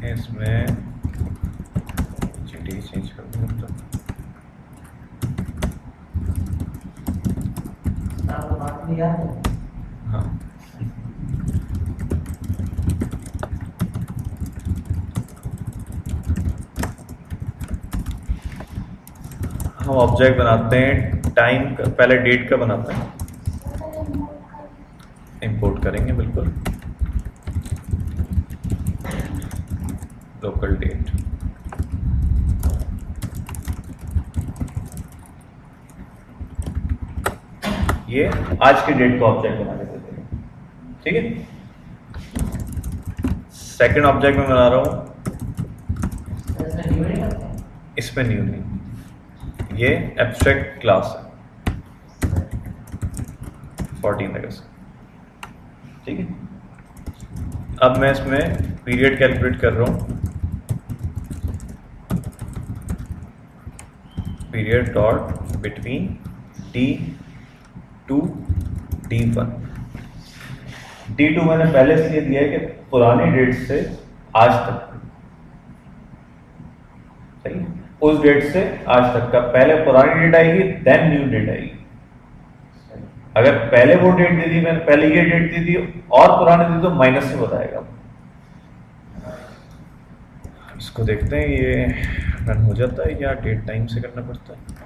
देखें इसमें। जी चेंज कर दूँ तो। हाँ। हम ऑब्जेक्ट बनाते हैं टाइम पहले डेट का बनाते हैं। इंपोर्ट करेंगे बिल्कुल लोकल डेट ये आज की डेट को ऑब्जेक्ट बना देते हैं ठीक है? सेकंड ऑब्जेक्ट में बना रहा हूँ। इसमें न्यू नहीं। ये एब्स्ट्रैक्ट क्लास है। फोर्टीन अगस्त ठीक है? अब मैं इसमें पीरियड कैलकुलेट कर रहा हूँ। Period dot between D two D one D two मैंने पहले इसलिए दिया है कि पुरानी डेट से आज तक। सही उस डेट से आज तक का। पहले पुरानी डेट आएगी देन न्यू डेट आएगी। अगर पहले वो डेट दे दी, मैंने पहले ये डेट दे दी, और पुराने दी तो माइनस से बताएगा। इसको देखते हैं, ये रन हो जाता है या डेट टाइम से करना पड़ता है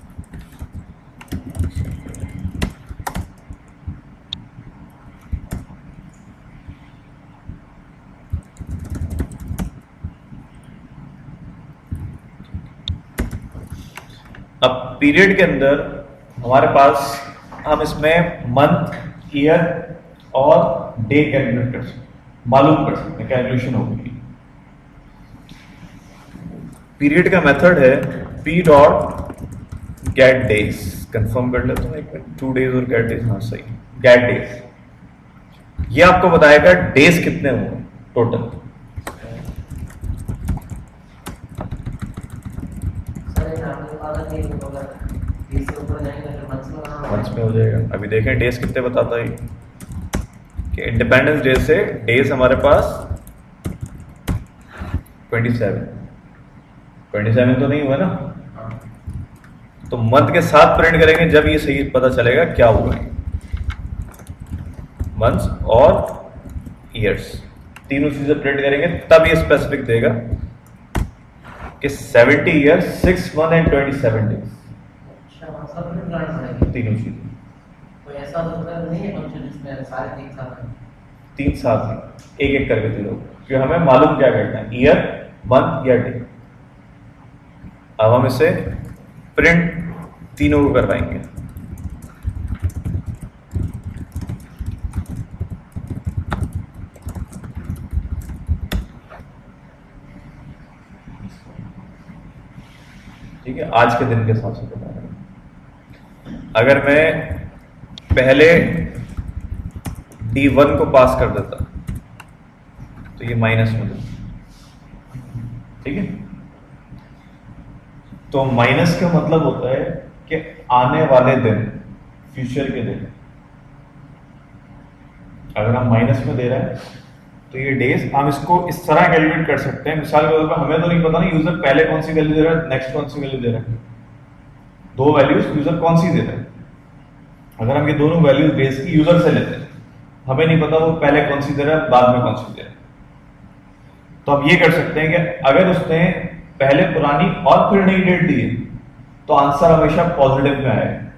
अब पीरियड के अंदर हमारे पास हम इसमें मंथ ईयर और डे कैलकुलेट कर सकते मालूम कर सकते कैलकुलेशन होगी। पीरियड का मेथड है P dot get days confirm कर लेता हूँ एक टू डेज़ और गेट डेज़ हाँ सही। गेट डेज़ ये आपको बताएगा डेज़ कितने हुए टोटल मंथ्स में हो जाएगा। अभी देखें डेज़ कितने बताता है। कि इंडिपेंडेंस डे से डेज़ हमारे पास 27 27 तो नहीं हुआ ना? तो मंथ के साथ प्रिंट करेंगे जब ये सही पता चलेगा क्या होगा मंथ्स और ईयर्स तीनों चीज़ें प्रिंट करेंगे, तब ये स्पेसिफिक देगा कि 70 years six month and 27 days तीनों चीज़ें। तीन साथ ही। एक एक करके तीनों क्योंकि हमें मालूम क्या करना है। ईयर मंथ या डे अब हम इसे प्रिंट तीनों को करवाएँगे ठीक है? आज के दिन के हिसाब से अगर मैं पहले D1 को पास कर देता तो ये माइनस में देता ठीक है? तो माइनस का मतलब होता है कि आने वाले दिन फ्यूचर के दिन, अगर हम माइनस में दे रहे हैं तो ये डेज़ हम इसको इस तरह कैलकुलेट कर सकते हैं। मिसाल के तौर पर हमें तो नहीं पता ना यूज़र पहले कौन सी वैल्यू दे रहा है नेक्स्ट कौन सी वैल्यू दे रहा है। दो वैल्यूज़ यूज़र कौन सी दे रहा है? अगर हम ये दोनों वैल्यूज़ बेस की यूज़र से लेते हैं, हमें नहीं पता वो पहले कौन सी दे रहा है, बाद में कौन सी दे रहा है। तो अब ये कर सकते हैं कि अगर उसने पहले पुरानी और फिर नई डेट दी है तो आंसर हमेशा पॉजिटिव में आएगा।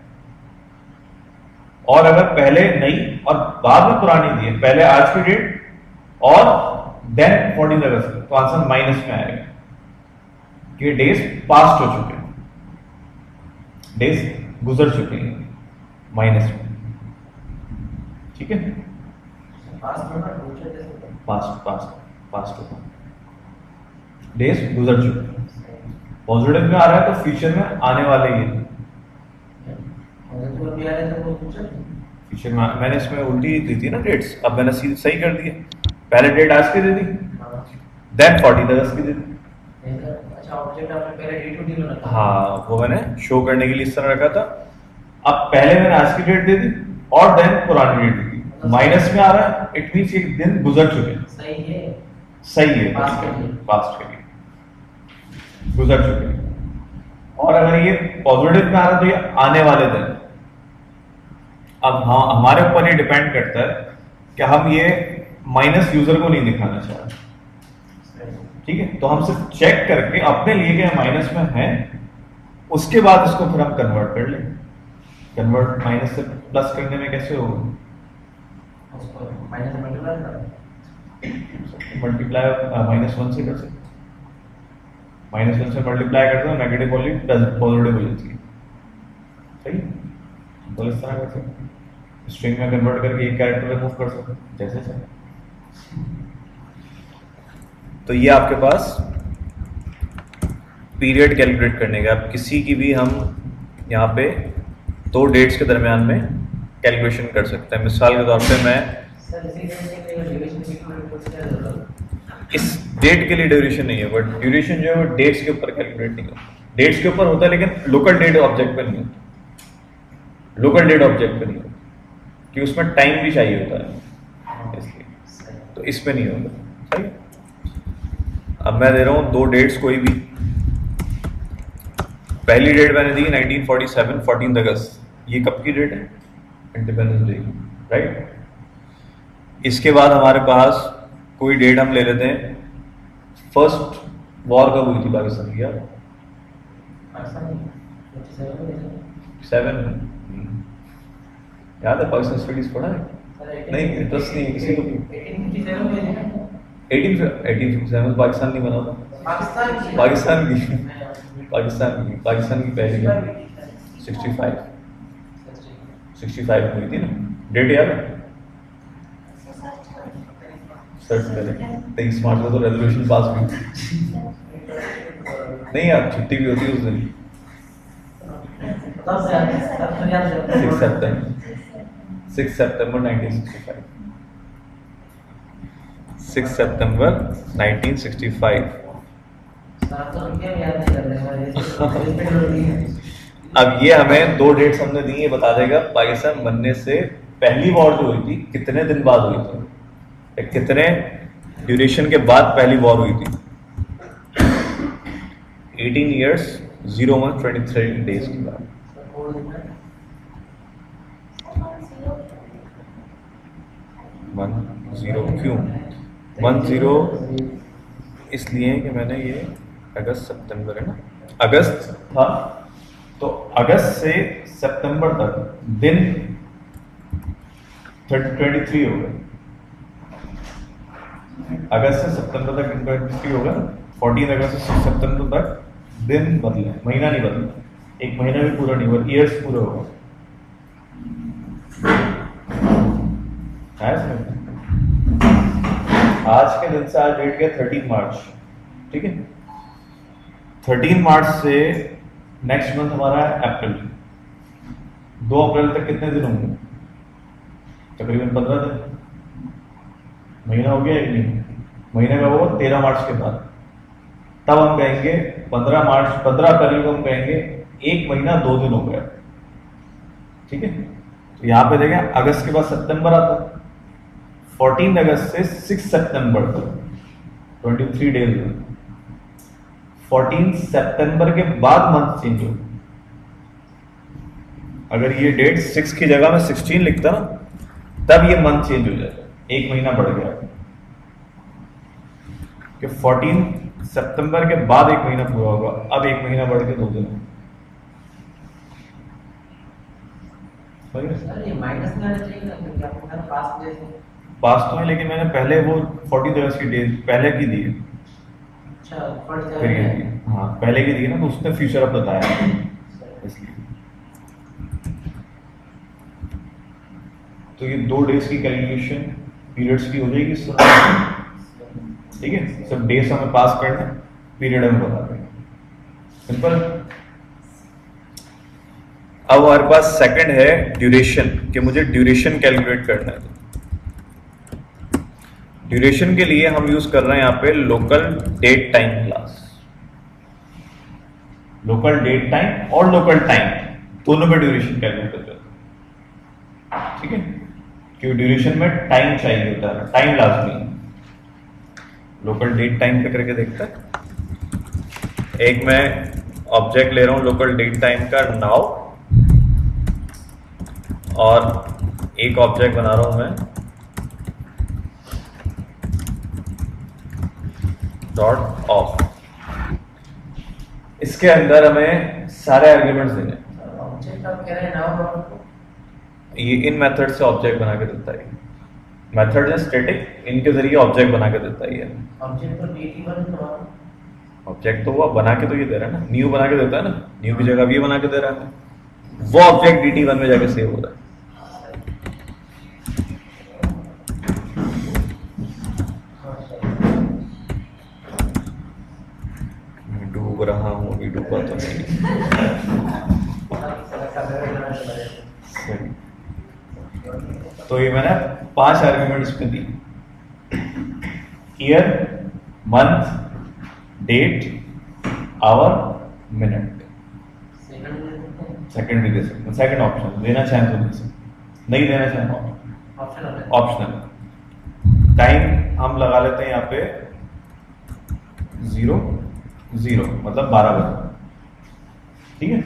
और अगर पहले नई और बाद में पुरानी दी है, पहले आज की डेट और देन फोर्टीन अगस्त तो आंसर माइनस में आएगा। कि डेज़ पास्ट हो चुके हैं। डेज़ गुजर चुके हैं। माइनस में। ठीक है? पास्ट पास्ट पास्ट होगा। डेज़ गुजर चुके पॉजिटिव में आ रहा है तो फ्यूचर में आने वाले ही फ्यूचर में मैंने इसमें उल्टी दी थी ना डेट्स अब मैंने सही कर दिए पहले डेट आज की दे दी। देन फोर्टीन अगस्त की दे दी। अच्छा, हाँ वो मैंने शो करने के लिए इस तरह रखा था। अब पहले मैंने आज की डेट दे दी और देन पुरानी डेट दे दी। माइनस में आ रहा है इट मीन एक दिन गुजर चुके हैं। सही है। के लिए। पास्ट के लिए। गुजर चुके हैं। और अगर ये पॉजिटिव में आ रहा है तो ये आने वाले दिन। अब हाँ हमारे ऊपर ये डिपेंड करता है कि हम ये माइनस यूज़र को नहीं दिखाना चाह रहे। ठीक है? तो हम सिर्फ़ चेक करके अपने लिए कि माइनस में है उसके बाद इसको फिर हम कन्वर्ट कर लेंगे। कन्वर्ट माइनस से प्लस करने में कैसे होगा? माइनस मल्टीप्लाई कर। मल्टीप्लाई माइनस वन से कर सकते माइनस वन से मल्टीप्लाई करते हो नेगेटिव वैल्यू पॉजिटिव हो जाती है सही? तो इस तरह कर सकते हैं। स्ट्रिंग में कन्वर्ट करके एक कैरेक्टर रिमूव कर सकते हैं जैसे चाहे तो ये आपके पास पीरियड कैलकुलेट करने का आप किसी की भी हम यहाँ पे दो डेट्स के दरमियान में कैलकुलेशन कर सकते हैं। मिसाल के तौर पे मैं इसी इस डेट के लिए ड्यूरेशन नहीं है बट ड्यूरेशन जो है वो डेट्स के ऊपर कैलकुलेट नहीं होता डेट्स के ऊपर होता है, लेकिन लोकल डेट ऑब्जेक्ट पर नहीं होता। लोकल डेट ऑब्जेक्ट पे नहीं होता। कि उसमें टाइम भी चाहिए होता है। इसलिए। तो इसमें नहीं होगा। अब मैं दे रहा हूँ दो डेट्स कोई भी। पहली डेट मैंने दी 1947 14 अगस्त। ये कब की डेट है? इंडिपेंडेंस डे की राइट इसके बाद हमारे पास कोई डेट हम ले लेते हैं। फ़र्स्ट वॉर कब हुई थी पाकिस्तान की यार? सेवन याद है पाकिस्तान स्टडीज़ पढ़ा है? नहीं इंटरेस्ट नहीं किसी को। भी eighteen eighteen fifty seven Pakistan नहीं बना था। पाकिस्तान की। पाकिस्तान की। पाकिस्तान की पहली। सिक्सटी फाइव सिक्सटी फाइव हुई थी ना? डेट है? सर्च करें। तेईस मार्च को तो रेजोल्यूशन पास हुई नहीं, यार, छुट्टी भी होती उस दिन। सिक्स सितंबर सिक्स सितंबर 1965 सिक्स सितंबर 1965 अब ये हमें दो डेट्स हमने दी, ये बता देगा। पाकिस्तान बनने से पहली वॉर जो हुई थी, कितने दिन बाद हुई थी? कितने ड्यूरेशन के बाद पहली वॉर हुई थी? 18 years zero one twenty three days के बाद। वन ज़ीरो क्यों? वन ज़ीरो इसलिए कि मैंने ये अगस्त, सितंबर है ना? अगस्त था तो अगस्त से सितंबर तक दिन ट्वेंटी थ्री हो गए। अगस्त से सितंबर तक दिन ट्वेंटी थ्री होगा फोर्टीन अगस्त से सितंबर तक दिन बदले, महीना नहीं बदला। एक महीना भी पूरा नहीं हुआ ईयर्स पूरा होगा आज के दिन से आज डेट गया थर्टीन मार्च। ठीक है? थर्टीन मार्च से नेक्स्ट मंथ हमारा है अप्रैल दो अप्रैल तक कितने दिन होंगे? तकरीबन पंद्रह दिन. महीना हो गया एक नहीं महीने का होगा तेरह मार्च के बाद. तब हम कहेंगे पंद्रह मार्च, पंद्रह अप्रैल को हम कहेंगे एक महीना दो दिन हो गया. ठीक है? तो यहाँ पे देखें, अगस्त के बाद सितंबर आता. फोर्टीन अगस्त से सिक्स सितंबर तक. ट्वेंटी थ्री डेज़ में. फोर्टीन सितंबर के बाद मंथ चेंज हो अगर ये डेट सिक्स की जगह में सिक्सटीन लिखता ना तब ये मंथ चेंज हो जाता एक महीना बढ़ गया। कि फोर्टीन सितंबर के बाद एक महीना पूरा होगा अब एक महीना बढ़ के दो दिन। हो? समझ गए? पास तो है? लेकिन मैंने पहले वो फोर्टी अगस्त की डेट पहले की दी है। फिर हाँ पहले की दी है ना तो उसने फ्यूचर अब बताया। इसलिए तो ये दो डेज़ की कैलकुलेशन पीरियड्स की हो जाएगी इस ठीक है? सब डेज़ हमें पास करना पीरियड हमें बता देंगे सिंपल अब हमारे पास सेकंड है ड्यूरेशन कि मुझे ड्यूरेशन कैलकुलेट करना है। ड्यूरेशन के लिए हम यूज़ कर रहे हैं यहाँ पे local date time class local date time और लोकल टाइम दोनों में ड्यूरेशन कैलकुलेट करते हैं. ठीक है? क्योंकि ड्यूरेशन में टाइम चाहिए होता है. टाइम लाजमी लोकल डेट टाइम पे करके देखता है. एक मैं ऑब्जेक्ट ले रहा हूँ लोकल डेट टाइम का नाउ और एक ऑब्जेक्ट बना रहा हूँ मैं डॉट ऑफ़ इसके अंदर हमें सारे आर्ग्यूमेंट्स देने ये इन मेथड से ऑब्जेक्ट बना के देता है। मेथड है स्टैटिक इनके ज़रिए ऑब्जेक्ट बना के देता है ऑब्जेक्ट तो वो बना के तो ये दे रहा है ना। न्यू बना के देता है ना। न्यू की जगह भी बना के दे रहा है। वो ऑब्जेक्ट डी टी वन में जाके सेव हो रहा है मैं डूब डूबा तो तो ये मैंने पाँच आर्ग्यूमेंट इसमें दी. Year month date hour minute second भी दे सकते हैं. सेकंड ऑप्शन देना चाहें तो दे सकते नहीं देना चाहें तो ऑप्शन ऑप्शनल टाइम हम लगा लेते हैं यहाँ पे ज़ीरो ज़ीरो मतलब बारह बजे. ठीक है?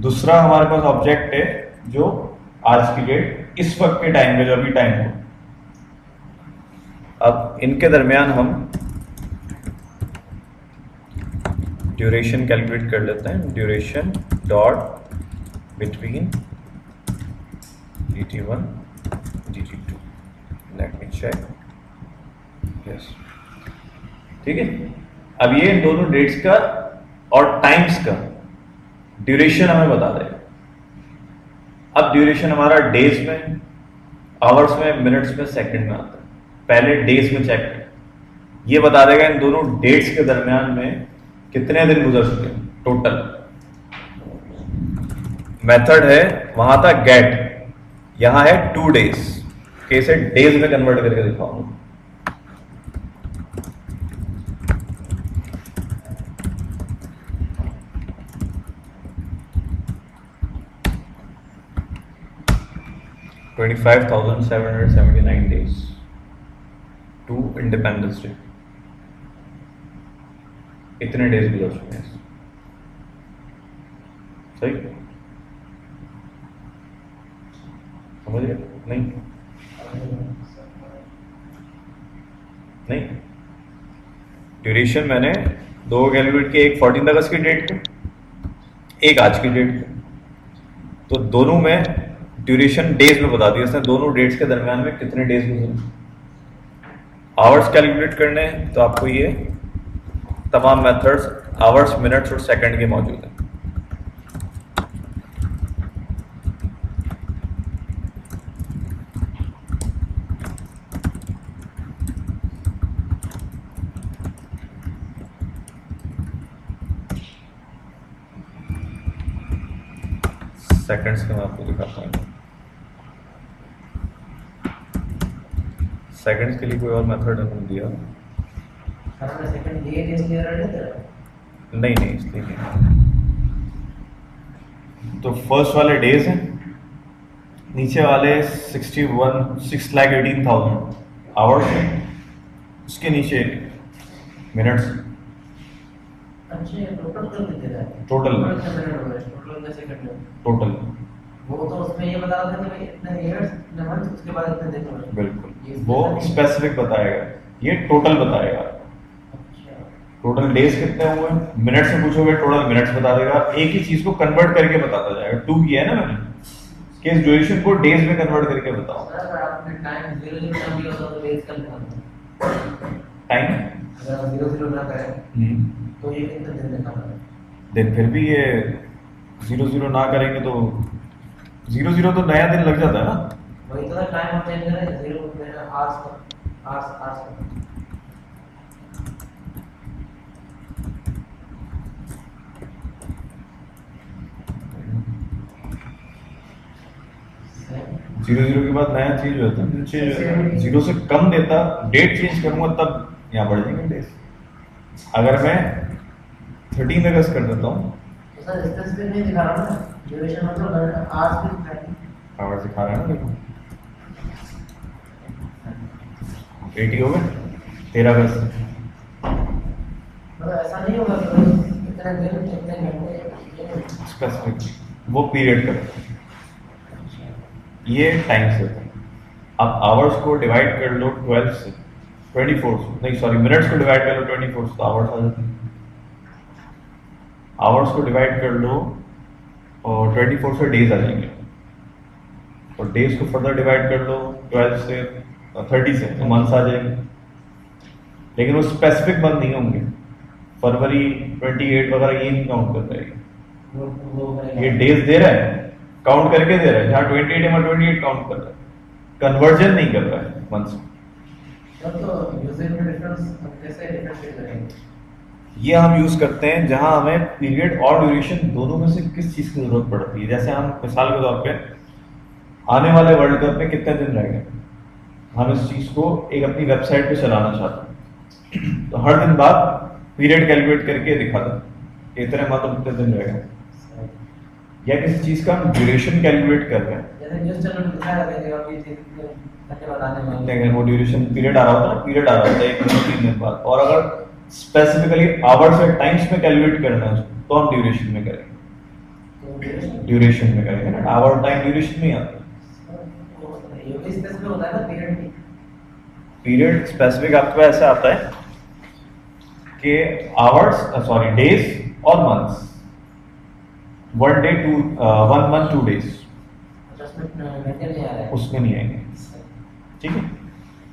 दूसरा हमारे पास ऑब्जेक्ट है जो आज की डेट इस वक्त के टाइम पे जो अभी टाइम हो। अब इनके दरमियान हम ड्यूरेशन कैलकुलेट कर लेते हैं। Duration dot between D one D T let me check yes ठीक है? अब ये दोनों डेट्स का और टाइम्स का ड्यूरेशन हमें बता देगा अब ड्यूरेशन हमारा डेज़ में आवर्स में मिनट्स में सेकंड में आता है। पहले डेज़ में चेक ये बता देगा इन दोनों डेट्स के दरमियान में कितने दिन गुजर चुके टोटल मेथड है, वहाँ था गेट यहाँ है टू डेज़ कैसे डेज़ में कन्वर्ट करके दिखाऊँगा। Twenty five thousand seven hundred seventy nine days to independence day इतने डेज़ गुजर चुके हैं। सही? समझ गए नहीं। नहीं। ड्यूरेशन मैंने दो कैलकुलेट किए, एक फोर्टीन अगस्त की डेट पे, एक आज की डेट तो दोनों में ड्यूरेशन डेज़ में बता दिया। इसने दोनों डेट्स के दरमियान में कितने डेज़ गुजरे आवर्स कैलकुलेट करने हैं तो आपको ये तमाम मेथड्स आवर्स मिनट्स और सेकंड के मौजूद हैं। सेकंड्स के मैं आपको दिखाता हूँ। सेकंड्स के लिए कोई और मेथड हमने दिया? नहीं नहीं इसलिए नहीं। तो फ़र्स्ट वाले डेज़ हैं। नीचे वाले sixty one six lakh eighteen thousand hours हैं। उसके नीचे मिनट्स अच्छा टोटल. टोटल वो तो उसमें ये बता रहे थे कि इतने मंथ उसके बाद इतने दिन बिल्कुल। वो स्पेसिफिक बताएगा। ये टोटल बताएगा। अच्छा। टोटल डेज़ कितने हुए मिनट्स में पूछोगे टोटल मिनट्स बता देगा। एक ही चीज़ को कन्वर्ट करके बताता जाएगा। टू किया है ना मैंने कि इस ड्यूरेशन को डेज़ में कन्वर्ट करके बताओ। सर आपने टाइम तो करें तो ये है? दिन फिर भी ये ज़ीरो ज़ीरो ना करेंगे तो ज़ीरो ज़ीरो तो नया दिन लग जाता है ना। वही तो टाइम हम चेंज करें ज़ीरो मेरा आवर्स का आवर्स आवर्स का ज़ीरो ज़ीरो के बाद नया चेंज हो जाता है। चेंज हो। है ज़ीरो से कम देता डेट चेंज करूँगा तब यहाँ बढ़ जाएँगे डेज़ अगर मैं थर्टीन अगस्त कर देता हूँ। तो सर स्पेसिफिक नहीं दिखा रहा ना। ड्यूरेशन मतलब आवर्स भी दिखा रहा है। आवर दिखा रहा है ना देखो एटी हो गए तेरह अगस्त से मतलब ऐसा नहीं होगा कि भाई इतने दिन इतने घंटे ये स्पेसिफिक वो पीरियड का ये टाइम से आप आवर्स को डिवाइड कर लो 12 से। 24 से। नहीं सॉरी मिनट्स को डिवाइड कर लो 24 से तो आवर्स आ जाते हैं। आवर्स को डिवाइड कर लो और 24 से डेज़ आ जाएँगे। और डेज़ को फर्दर डिवाइड कर लो 12 से। 30 से तो मंथ्स आ जाएँगे। लेकिन वो स्पेसिफिक मंथ नहीं होंगे। फरवरी 28 वगैरह ये नहीं काउंट कर रहे वो वो करेगा। ये डेज़ दे रहा है काउंट करके दे रहा है। जहाँ 28 है वहाँ 28 काउंट कर रहा है। कन्वर्जन नहीं कर रहा है मंथ्स तो ये हम यूज़ करते हैं जहाँ हमें पीरियड और ड्यूरेशन दोनों में से किस चीज़ की ज़रूरत पड़ती है? जैसे हम मिसाल के तौर पे आने वाले वर्ल्ड कप में कितने दिन रह गए? हम इस चीज़ को एक अपनी वेबसाइट पे चलाना चाहते हैं। तो हर दिन बाद पीरियड कैलकुलेट करके दिखा दो इतने मतलब इतने दिन रहेगा। या किसी चीज़ का हम ड्यूरेशन कैलकुलेट कर रहे हैं। वो ड्यूरेशन पीरियड आ रहा होता है पीरियड आ रहा होता है एक दिन तीन दिन बाद। और अगर स्पेसिफिकली आवर्स और टाइम्स में कैलकुलेट करना है तो हम ड्यूरेशन में करेंगे। तो ड्यूरेशन में करेंगे ना आवर टाइम ड्यूरेशन में आता है ये भी स्पेसिफिक होता है ना पीरियड स्पेसिफिक आपको ऐसे आता है कि आवर्स सॉरी डेज़ और months one day two one month two days उसमें नहीं आएँगे। ठीक है?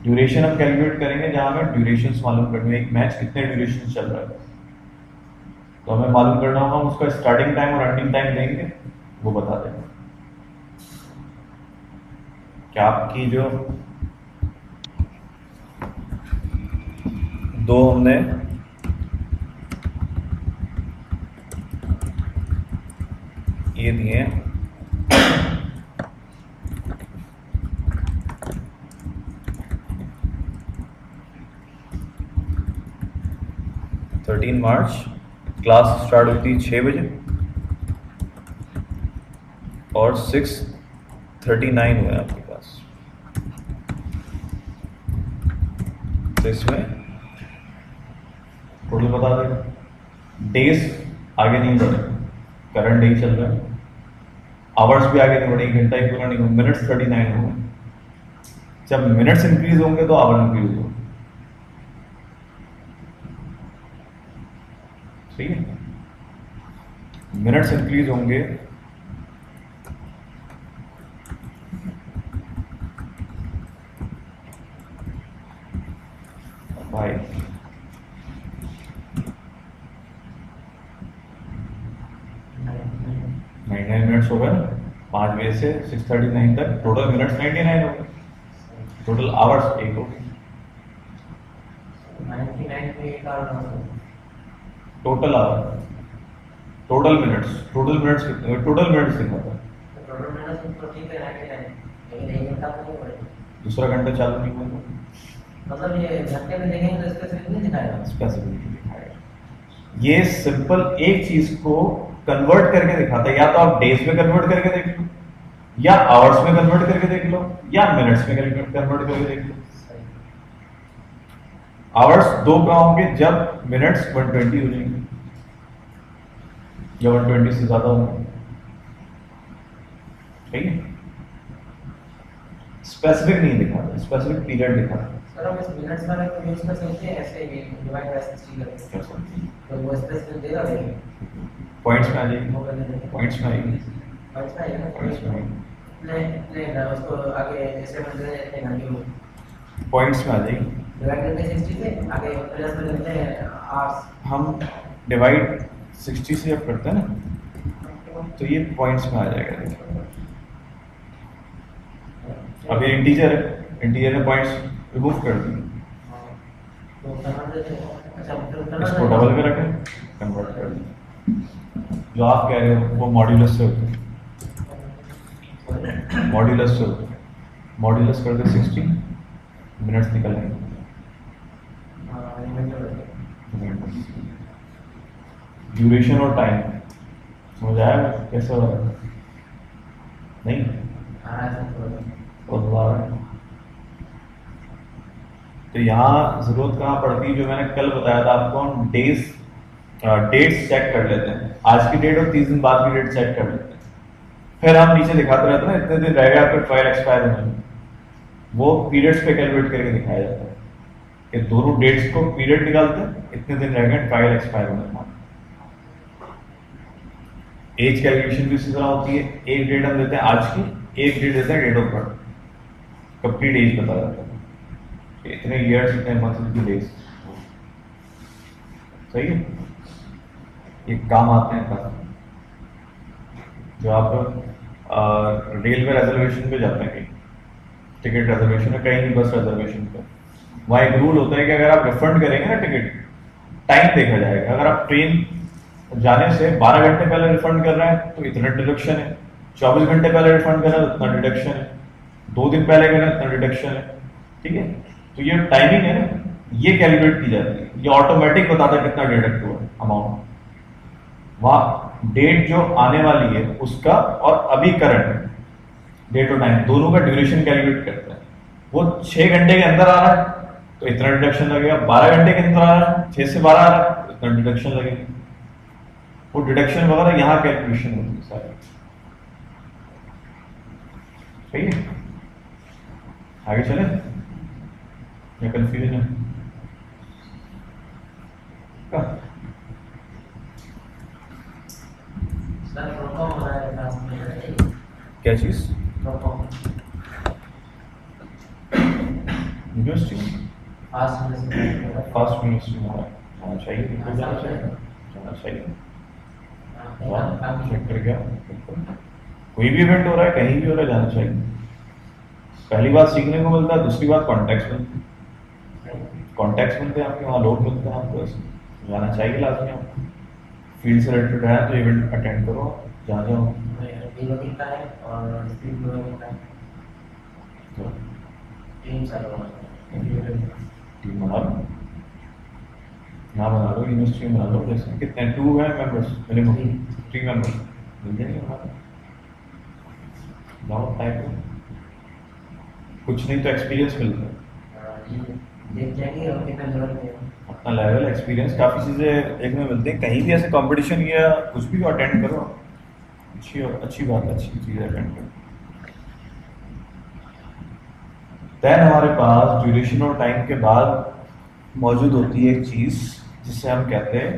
ड्यूरेशन हम कैलकुलेट करेंगे जहाँ हमें ड्यूरेशन मालूम करनी है। एक मैच कितने ड्यूरेशन चल रहा है। तो हमें मालूम करना होगा हम उसका स्टार्टिंग टाइम और एंडिंग टाइम देंगे वो बता देंगे। क्या आपकी जो दो हमने ये दिए थर्टीन मार्च, क्लास स्टार्ट होती है छः बजे और सिक्स थर्टी नाइन हुए आपके। पास तो इसमें टोटल बता दें डेज़ आगे नहीं बढ़े करंट डे चल रहा है। आवर्स भी आगे नहीं बढ़े घंटा ही पूरा नहीं हुआ मिनट्स थर्टी नाइन हो जब मिनट्स इंक्रीज होंगे तो आवर इंक्रीज होगा। सही है? मिनट्स इंक्रीज होंगे भाई नाइन नाइन मिनट्स हो गए। ना पाँच बजे से सिक्स थर्टी नाइन तक। टोटल मिनट्स नाइन्टी नाइन हो गए। टोटल आवर्स एक हो ninety total hour total minutes total minutes कितने टोटल मिनट्स नाइन्टी नहीं पड़ेगा। दूसरा घंटा चालू नहीं हुआ मतलब ये तो सिंपल एक चीज़ को कन्वर्ट करके दिखाता है। या तो आप डेज़ में कन्वर्ट करके देख लो, या आवर्स में कन्वर्ट करके देख लो, या मिनट्स में कन्वर्ट करके देख लो। आवर्स दो का होंगे, जब मिनट्स 120 हो जाएँगे, या 120 से ज़्यादा होंगे। ठीक है? स्पेसिफिक नहीं दिखाता स्पेसिफिक पीरियड दिखाता। सर हम इस मिनट्स वाले को यूज़ कर सकते हैं ऐसे ही डिवाइड बाय 60 करके तो वो स्पेसिफिक देगा लेकिन पॉइंट्स में आ जाएगी। वो करने देंगे पॉइंट्स में आएगी। पॉइंट्स में आएगा पॉइंट्स में नहीं नहीं ना उसको आगे हम दे देते हैं घंटे पॉइंट्स में आ जाएगी। डिवाइड करते हैं 60 से आगे प्लस में देते हैं आवर्स हम डिवाइड 60 से जब करते हैं ना तो ये पॉइंट्स में आ जाएगा देखिए। अब ये इंटीजर है। इंटीजर ने पॉइंट्स रिमूव कर हैं तो इसको डबल में रखें कन्वर्ट कर दिए जो आप कह रहे हो वो मॉड्यूलस से होता है। मॉड्यूलस से होता है। मॉड्यूलस कर दे 60 मिनट्स निकल आएँगे ड्यूरेशन और टाइम समझ आया? कैसे हो रहा है नहीं और दोबारा तो यहाँ ज़रूरत कहाँ पड़ती? है जो मैंने कल बताया था आपको, हम डेज़ डेट्स चेक कर लेते हैं। आज की डेट और तीस दिन बाद की डेट चेक कर लेते हैं। फिर हम नीचे दिखाते रहते हैं इतने दिन रहेगा आपका ट्रायल एक्सपायर होने में। वो पीरियड्स पे कैलकुलेट करके दिखाया जाता है कि दोनों डेट्स को पीरियड निकालते हैं, इतने दिन रहेगा ट्रायल एक्सपायर होने में एज कैलकुलेशन भी इसी तरह होती है। एक डेट हम देते हैं आज की, एक डेट देते हैं date of birth complete age बता जाता है इतने ईयर्स इतने मंथ इतने डेज़ सही है? ये काम आते हैं काफ़ी जो आप रेलवे रिजर्वेशन पे जाते हैं कहीं। टिकट रिजर्वेशन है कहीं बस रिजर्वेशन पे। वहाँ एक रूल होता है कि अगर आप रिफंड करेंगे ना टिकट टाइम देखा जाएगा। अगर आप ट्रेन जाने से 12 घंटे पहले रिफंड कर रहे हैं तो इतना डिडक्शन है। 24 घंटे पहले रिफंड कर रहे हैं तो इतना डिडक्शन है। दो दिन पहले कर रहे हैं इतना डिडक्शन है। ठीक है? तो ये टाइमिंग है ना, ये कैलकुलेट की जाती है। ये ऑटोमेटिक बताता है कितना डिडक्ट हुआ अमाउंट वहाँ डेट जो आने वाली है, उसका और अभी करंट डेट और टाइम दोनों का ड्यूरेशन कैलकुलेट करता है। वो छह घंटे के अंदर आ रहा है तो इतना डिडक्शन लगेगा। बारह घंटे के अंदर आ रहा है, छह से बारह आ रहा है तो इतना डिडक्शन लगेगा। वो डिडक्शन वगैरह यहाँ कैलकुलेशन होती है सारी। है? आगे चले। या कंफ्यूजन है। हो है क्या चीज़? यूनिवर्सिटी फास्ट यूनिवर्सिटी चाहिए जाना चाहिए। चेक कर गया कोई भी इवेंट हो रहा है कहीं भी हो रहा है जाना चाहिए। पहली बात सीखने को मिलता है दूसरी बात कॉन्टेक्ट मिलती है कॉन्टेक्ट मिलते हैं आपके वहाँ लोग मिलते हैं आपको जाना चाहिए लाजमी आपको। फ़ील्ड से रिलेटेड है तो इवेंट अटेंड करो जहाँ जाओ डिलोगिंग का है और है। तो? टीम बना लो। यहाँ बना लो यूनिवर्सिटी में बना लो जैसे। कितने? टू है मेंबर्स मिनिमम थ्री मेंबर्स मिल जाएँगे बना लो टाइप कुछ नहीं तो एक्सपीरियंस मिलता है। अपना लेवल एक्सपीरियंस काफ़ी चीज़ें देखने में मिलती हैं। कहीं भी ऐसे कंपटीशन या कुछ भी अटेंड करो। अच्छी अच्छी बात अच्छी चीज़ अटेंड करो देन हमारे पास ड्यूरेशन और टाइम के बाद मौजूद होती है एक चीज़, जिसे हम कहते हैं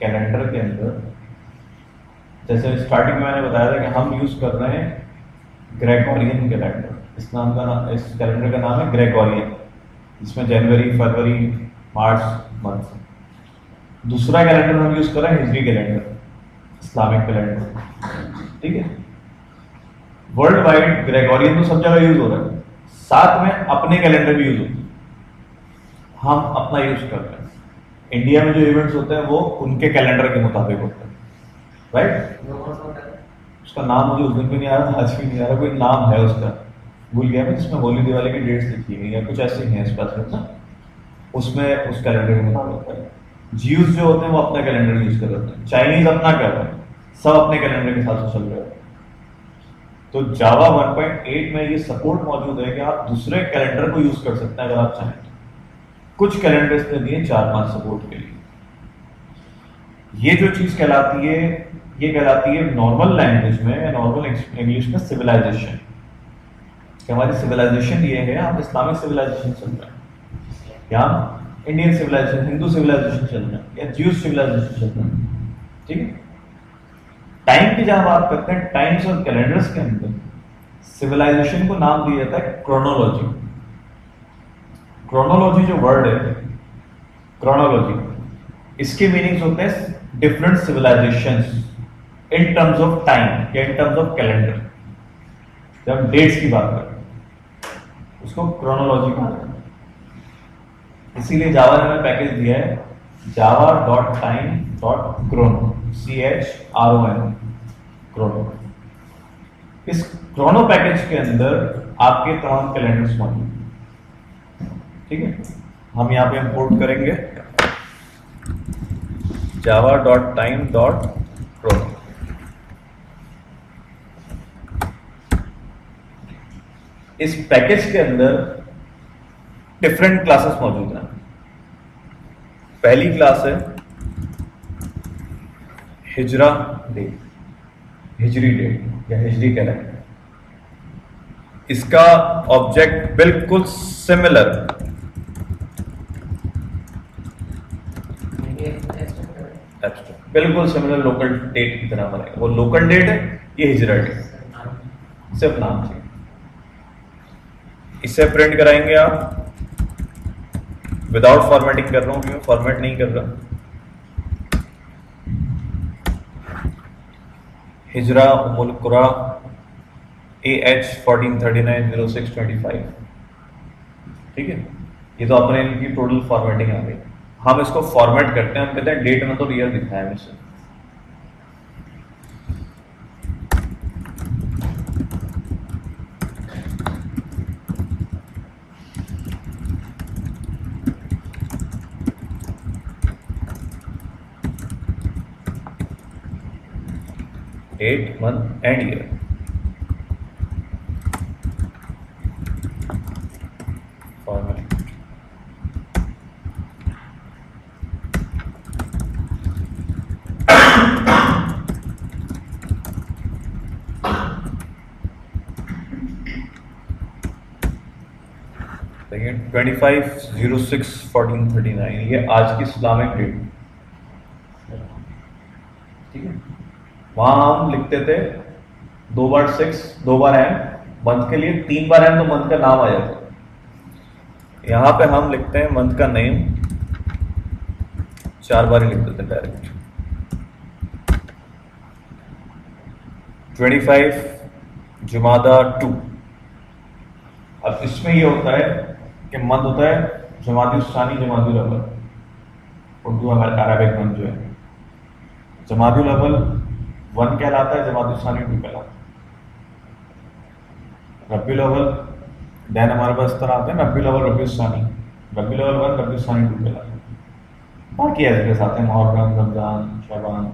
कैलेंडर के अंदर। जैसे स्टार्टिंग में मैंने बताया था कि हम यूज़ कर रहे हैं ग्रेगोरियन कैलेंडर इस नाम का नाम इस कैलेंडर का नाम है ग्रेगोरियन इसमें जनवरी फरवरी मार्च मंथ। दूसरा कैलेंडर हम यूज़ कर रहे हैं हिजरी कैलेंडर इस्लामिक कैलेंडर ठीक है? वर्ल्ड वाइड ग्रेगोरियन तो सब जगह यूज़ हो रहा है। साथ में अपने कैलेंडर भी यूज़ होते हैं। हम अपना यूज़ कर रहे हैं। इंडिया में जो इवेंट्स होते हैं वो उनके कैलेंडर के मुताबिक होते हैं। राइट उसका नाम मुझे उस दिन भी नहीं आ रहा आज भी नहीं आ रहा कोई नाम है उसका? भूल गया मैं जिसमें होली दिवाली की डेट्स लिखी हुई है, कुछ ऐसे ही हैं स्पेसिफिक ना? उसमें, उस कैलेंडर के मुताबिक है। जीव जो होते हैं, वो अपना कैलेंडर यूज़ कर रहे हैं। चाइनीज़ अपना कर रहे हैं। सब अपने कैलेंडर के साथ चल रहे हैं तो जावा 1.8 में ये सपोर्ट मौजूद है कि आप दूसरे कैलेंडर को यूज़ कर सकते हैं, अगर आप चाहें तो। कुछ कैलेंडर ने दिए चार पाँच सपोर्ट के लिए। ये जो चीज़ कहलाती है, ये कहलाती है नॉर्मल लैंग्वेज में नॉर्मल इंग्लिश में सिविलाइजेशन कि हमारी सिविलाइजेशन ये है आप इस्लामिक सिविलाइजेशन चल रहा है। या इंडियन सिविलाइजेशन हिंदू सिविलाइजेशन चल रहा है, या ज्यूस सिविलाइजेशन चल रहा है। ठीक है? टाइम की जहाँ बात करते हैं टाइम्स और कैलेंडर्स के अंदर सिविलाइजेशन को नाम दिया जाता है क्रोनोलॉजी क्रोनोलॉजी जो वर्ड है क्रोनोलॉजी इसके मीनिंग्स होते हैं different civilizations in terms of time या इन टर्म्स ऑफ़ कैलेंडर जब डेट्स की बात उसको क्रोनोलॉजी कहते हैं इसीलिए जावा ने हमें पैकेज दिया है Java dot time dot chrono C H R O N chrono इस क्रोनो पैकेज के अंदर आपके तमाम कैलेंडर्स मौजूद ठीक है? हम यहाँ पे इंपोर्ट करेंगे। Java dot time dot chrono इस पैकेज के अंदर डिफरेंट क्लासेस मौजूद हैं। पहली क्लास है हिजरा डेट हिजरी डेट या हिजरी कहलाए इसका ऑब्जेक्ट बिल्कुल सिमिलर बिल्कुल सिमिलर लोकल डेट की तरह बनेगा वो लोकल डेट है, ये हिजरा डेट सिर्फ़ नाम से इसे प्रिंट कराएँगे आप। विदाउट फॉर्मेटिंग कर रहा हूँ, क्यों? फॉर्मेट नहीं कर रहा। हिजरा उमुलकुरा A H fourteen thirty nine zero six twenty five ठीक है? ये तो अपने इनकी टोटल फॉर्मेटिंग आ गई। हम इसको फॉर्मेट करते हैं, हम कहते हैं डेट में तो ईयर दिखाया है इसे and year. Format. देखिए twenty five zero six fourteen thirty nine ये आज की इस्लामिक डेट ठीक है वहाँ हम लिखते थे, दो बार सिक्स दो बार एम मंथ के लिए तीन बार एम तो मंथ का नाम आ जाता यहाँ पे हम लिखते हैं मंथ का नेम चार बार ही लिख देते डायरेक्ट ट्वेंटी फाइव जुमादा टू अब इसमें ये होता है कि मंथ होता है जमाती उस्तानी जमाती अव्वल उर्दू अरबिक मंथ जो है। जमाती अव्वल वन कहलाता है जमात उस्तानी टू कहलाता है। रबी अव्वल दैन हमारे पास तरह आते हैं रबी अव्वल रबी उस्तानी रबी अव्वल वन रबी उस्तानी टू कहलाता है। बाकी ऐसे के साथ हैं मुहर्रम रमज़ान, शबान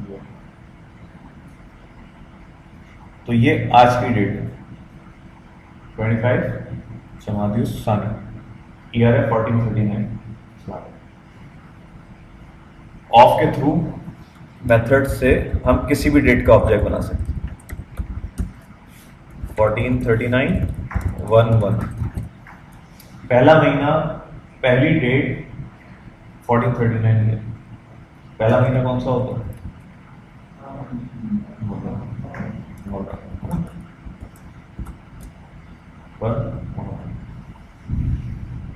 तो ये आज की डेट है। ट्वेंटी फाइव जमाती उस्तानी ईयर है फोर्टीन थर्टी नाइन ऑफ़ के थ्रू मेथड से हम किसी भी डेट का ऑब्जेक्ट बना सकते fourteen thirty nine one one पहला महीना, पहली डेट फोर्टीन थर्टी नाइन है। पहला महीना कौन सा होता है?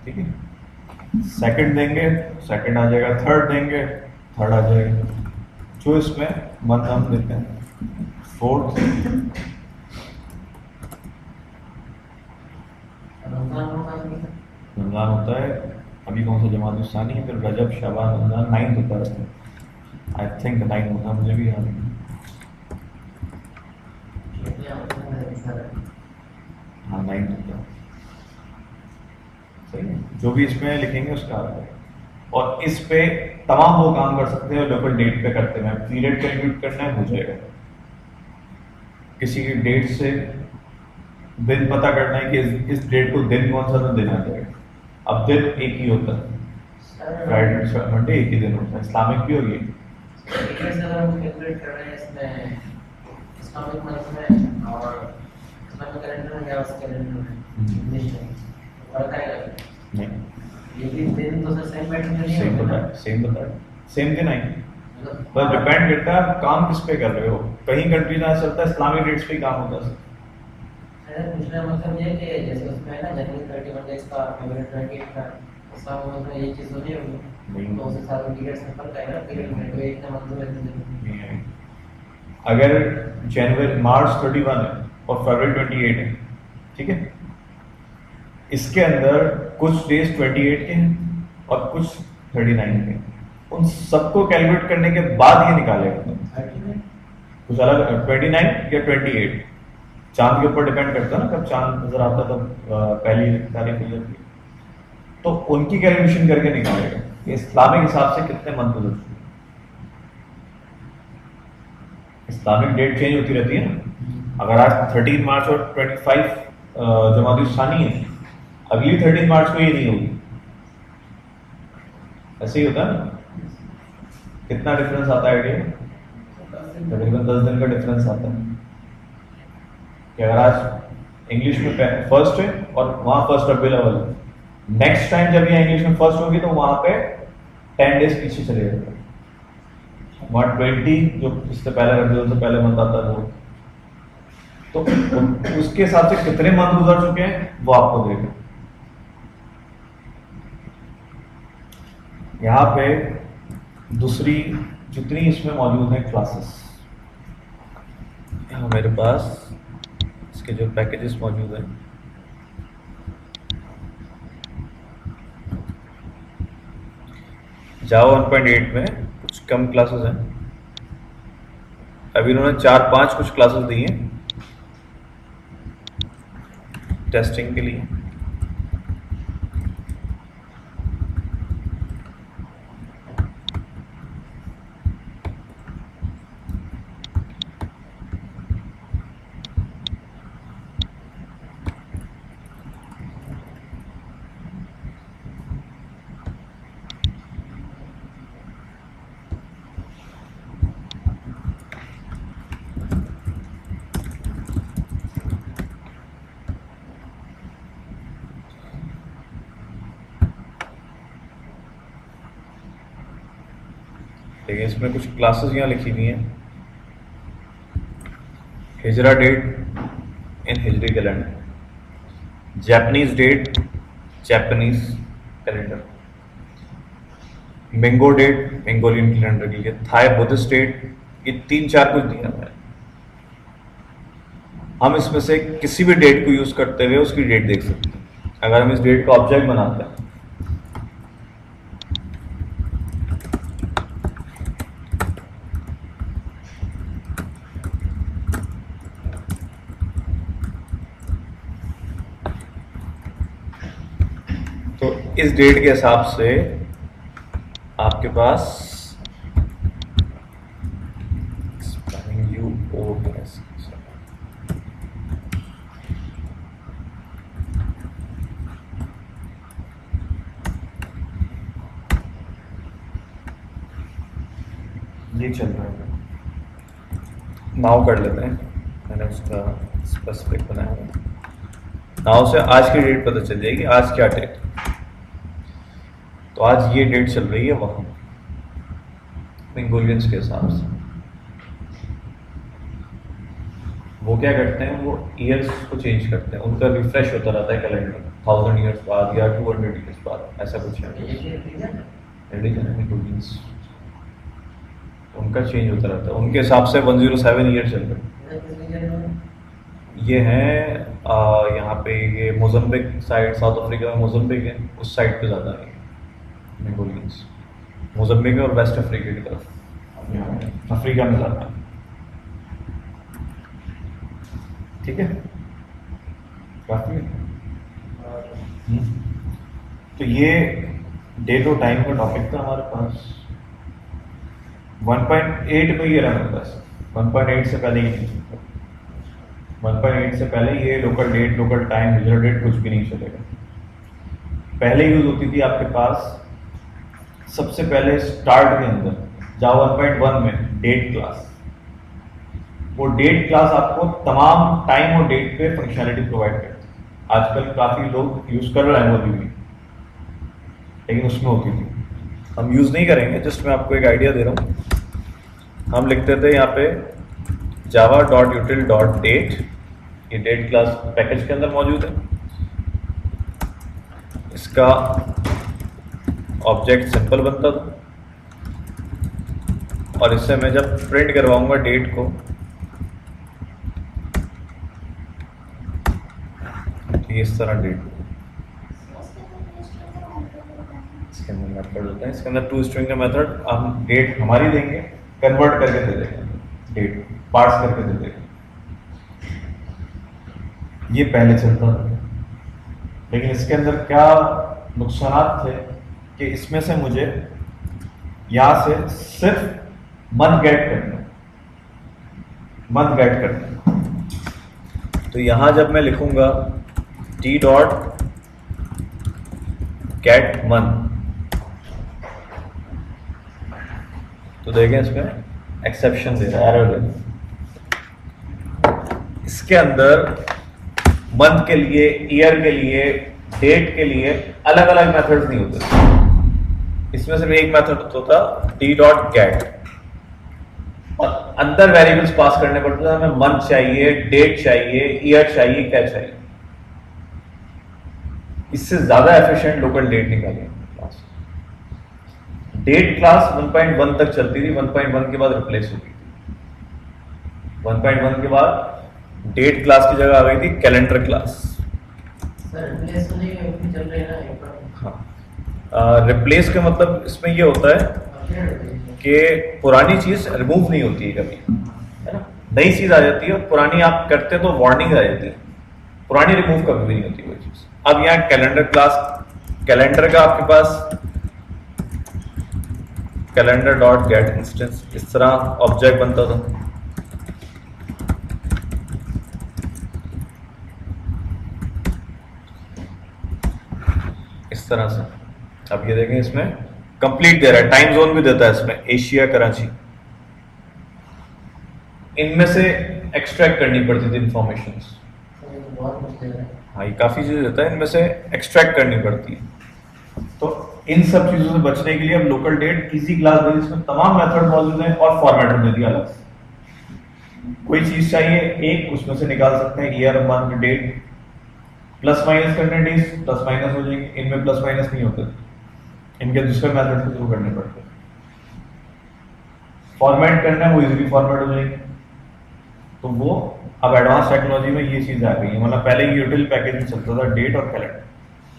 ठीक है। सेकंड देंगे सेकंड आ जाएगा थर्ड देंगे थर्ड आ जाएगा। जो इसमें मंथ हम देते हैं। फोर्थ रमज़ान होता है अभी कौन सा जमात है? फिर रजब शबान रमज़ान नाइन्थ होता है। आई थिंक नाइन्थ होता है। मुझे भी याद नहीं हाँ। नाइन्थ होता है। सही है। जो भी इसमें लिखेंगे उसका अर्थ है। और इस पे तमाम वो काम कर सकते हैं लोकल डेट पे करते हैं। पीरियड कैलकुलेट करना है हो जाएगा। किसी की डेट से दिन पता करना है कि इस, इस डेट को दिन कौन सा दिन देना जाएगा अब दिन एक ही होता है। फ्राइडे मंडे एक ही दिन होता है। इस्लामिक भी होगी इस्लामिक मंथ में और इस्लामिक कैलेंडर में या उस कैलेंडर में? इंग्लिश में। फ़र्क आएगा? नहीं। तो सेम दिन मतलब बस डिपेंड करता है काम किस पे कर रहे हो। कहीं कंट्री होता है इस्लामिक डेट्स पे काम होता है। मतलब ये कि जैसे उसमें है ना जनवरी थर्टी वन डेज़ का फरवरी ट्वेंटी का उसका मतलब ये चीज़ होनी होगी। तो आएगा एक ना मतलब आई। अगर जनवरी मार्च थर्टी वन है और फरवरी ट्वेंटी एट है ठीक है? इसके अंदर कुछ डेज़ ट्वेंटी एट के हैं और कुछ थर्टी नाइन के हैं। उन सबको कैलकुलेट करने के बाद ये निकालेगा कुछ अलग ट्वेंटी नाइन या ट्वेंटी एट चाँद के ऊपर डिपेंड करता है ना, कब चाँद, नज़र आता है तो पहली तारीख हो जाती है। तो उनकी कैलकुलेशन करके निकालेगा इस्लामिक हिसाब से कितने मंथ गुजर चुके हैं। इस्लामिक डेट चेंज होती रहती है ना। अगर आज थर्टीन मार्च और ट्वेंटी फाइव जमाती सानी है अगली थर्टीन मार्च को ये नहीं होगी। ऐसे ही होता है कितना डिफरेंस आता है आइडिया तकरीबन दस दिन का डिफरेंस आता है। कि अगर आज इंग्लिश में फ़र्स्ट है और वहाँ फ़र्स्ट अवेलेबल है। नेक्स्ट टाइम जब ये इंग्लिश में फ़र्स्ट होगी तो वहाँ पे टेन डेज़ पीछे चले जाएगा वहाँ ट्वेंटी जो इससे पहले रबी से पहले मंथ आता है वो। तो उसके हिसाब से कितने मंथ गुजर चुके हैं, वो आपको देगा यहाँ पे दूसरी जितनी इसमें मौजूद है क्लासेस यहाँ मेरे पास इसके जो पैकेजेस मौजूद हैं। जावा 1.8 में कुछ कम क्लासेस हैं। अभी उन्होंने चार पाँच कुछ क्लासेस दी हैं। टेस्टिंग के लिए। देखिए इसमें कुछ क्लासेस यहाँ लिखी हुई हैं। हिजरा date in Hijri calendar. Japanese date Japanese calendar mango date Mongolian calendar के लिए थाई बुद्धिस्ट डेट ये तीन चार कुछ दिया है। हम इसमें से किसी भी डेट को यूज़ करते हुए उसकी डेट देख सकते हैं। अगर हम इस डेट का ऑब्जेक्ट बनाते हैं तो इस डेट के हिसाब से आपके पास ये चल रहा है। नाव कर लेते हैं। मैंने उसका स्पेसिफिक बनाया नाव से आज की डेट पता चल जाएगी। आज क्या डेट तो आज ये डेट चल रही है वहाँ मंगोलियंस के हिसाब से। वो क्या करते हैं, वो ईयर्स को चेंज करते हैं। उनका रिफ्रेश होता रहता है कैलेंडर थाउज़ेंड ईयर्स बाद या टू हंड्रेड ईयर्स बाद, ऐसा कुछ है। मंगोलियंस उनका चेंज होता रहता है। उनके हिसाब से 107 ईयर चल रहे ये हैं यहाँ पे ये मोजम्बिक साइड साउथ अफ्रीका में मोजम्बिक है, उस साइड पे ज़्यादा है। मंगोलियंस मोजम्बिक और वेस्ट अफ्रीका की तरफ़। अफ्रीका में ज़्यादा। है ठीक है? काफ़ी तो ये डेट और टाइम का टॉपिक था हमारे पास। 1.8 में ये रहा मेरे पास। 1.8 से पहले ही 1.8 से पहले ये local date local time result date कुछ भी नहीं चलेगा। पहले यूज़ होती थी आपके पास सबसे पहले स्टार्ट के अंदर, जाओ 1.1 में डेट क्लास वो डेट क्लास आपको तमाम टाइम और डेट पे फंक्शनलिटी प्रोवाइड करती है. आजकल काफ़ी लोग यूज़ कर रहे हैं वो भी। लेकिन उसमें होती थी। हम यूज़ नहीं करेंगे जस्ट मैं आपको एक आइडिया दे रहा हूँ। हम लिखते थे यहाँ पे Java dot util dot date ये डेट क्लास पैकेज के अंदर मौजूद है। इसका ऑब्जेक्ट सिंपल बनता था। और इससे मैं जब प्रिंट करवाऊँगा डेट को तो इस तरह डेट इसके अंदर मेथड होता है। इसके अंदर टू स्ट्रिंग का मेथड हम डेट हमारी देंगे कन्वर्ट करके दे देंगे। डेट पार्स करके दे देंगे। ये पहले चलता था। लेकिन इसके अंदर क्या नुकसान थे कि इसमें से मुझे यहाँ से सिर्फ़ मंथ गेट करना मंथ गेट करना तो यहाँ जब मैं लिखूँगा टी डॉट गेट मन तो देखें इसमें एक्सेप्शन दे रहा है इसके अंदर मंथ के लिए ईयर के लिए डेट के लिए अलग अलग मेथड्स नहीं होते। इसमें सिर्फ़ एक मेथड होता डी डॉट गेट और अंदर वेरिएबल्स पास करने पड़ते हैं हमें मंथ चाहिए डेट चाहिए ईयर चाहिए क्या चाहिए। इससे ज़्यादा एफिशिएंट लोकल डेट निकालिए। क्लास डेट क्लास 1.1 तक चलती थी 1.1 के बाद रिप्लेस हो गई थी। 1.1 के बाद डेट क्लास की जगह आ गई थी कैलेंडर क्लास सर रिप्लेस होने के चल रहे हैं ना एक बार। हाँ। रिप्लेस का मतलब इसमें ये होता है कि पुरानी चीज़ रिमूव नहीं होती है कभी, है ना? नई चीज़ आ जाती है और पुरानी आप करते तो वार्निंग आ जाती है। पुरानी रिमूव कभी भी नहीं होती कोई चीज़। अब यहाँ कैलेंडर क्लास कैलेंडर का आपके पास कैलेंडर डॉट गेट इंस्टेंस इस तरह ऑब्जेक्ट बनता था। इस तरह से। अब ये देखें इसमें कंप्लीट दे रहा है टाइम जोन भी देता है इसमें एशिया कराची इनमें से एक्सट्रैक्ट करनी पड़ती थी इंफॉर्मेशन है, ये काफ़ी चीज़ें देता है, इनमें से एक्सट्रैक्ट करनी पड़ती है। तो इन सब चीज़ों से बचने के लिए हम लोकल डेट इजी क्लास दे इसमें तमाम मेथड मौजूद हैं और फॉर्मेट दे दिया अलग कोई चीज़ चाहिए, एक, उसमें से निकाल सकते हैं year month date plus minus करने डेज़ प्लस माइनस हो जाएँगे, इनमें प्लस माइनस नहीं होते। इनके दूसरे मेथड के थ्रू करने पड़ते हैं। फॉर्मेट करना है, वो इजीली फॉर्मेट हो जाएँगे। तो वो, अब एडवांस टेक्नोलॉजी में ये चीज़ आ गई है। मतलब पहले यूटिल पैकेज में चलता था डेट और कैलेंडर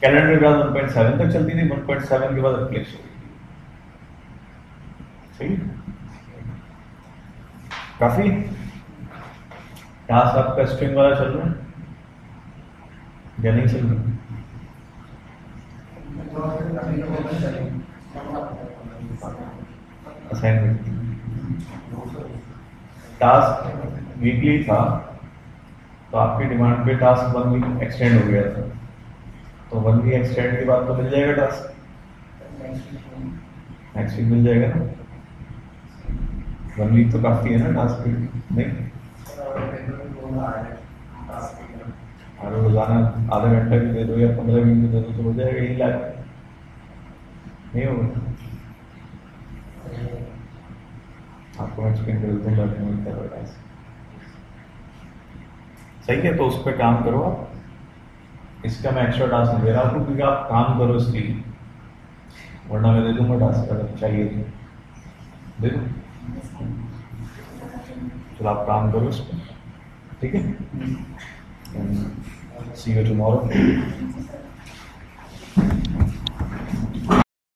कैलेंडर के बाद 1.7 तक चलती थी 1.7 के बाद रिप्लेस हो गई। सही? काफ़ी? यहाँ से आपका स्ट्रिंग वाला चल रहा है। या नहीं चल रहा असाइनमेंट थी टास्क वीकली था तो आपकी डिमांड पे टास्क वन वीक एक्सटेंड हो गया था। तो वन वीक एक्सटेंड के बाद तो मिल जाएगा टास्क नेक्स्ट वीक मिल जाएगा ना? वन वीक तो काफ़ी है ना टास्क नहीं? अरे रोज़ाना, आधा घंटा भी दे दो या पंद्रह मिनट भी दे दो तो हो जाएगा यही लाइफ नहीं होगा? आपको मैं एक्सप्लेन कर देता हूँ नहीं कर रहा सही है तो उस पर काम करो आप। इसका मैं एक्स्ट्रा टास्क नहीं दे रहा आपको क्योंकि आप काम करो इसके वरना मैं दे दूँगा टास्क अगर चाहिए तो। दे दो? चलो आप काम करो इस पर ठीक है? सी यू टुमारो